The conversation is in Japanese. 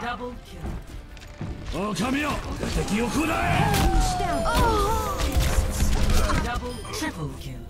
Double kill. 狼よ敵を食らえ Double triple kill.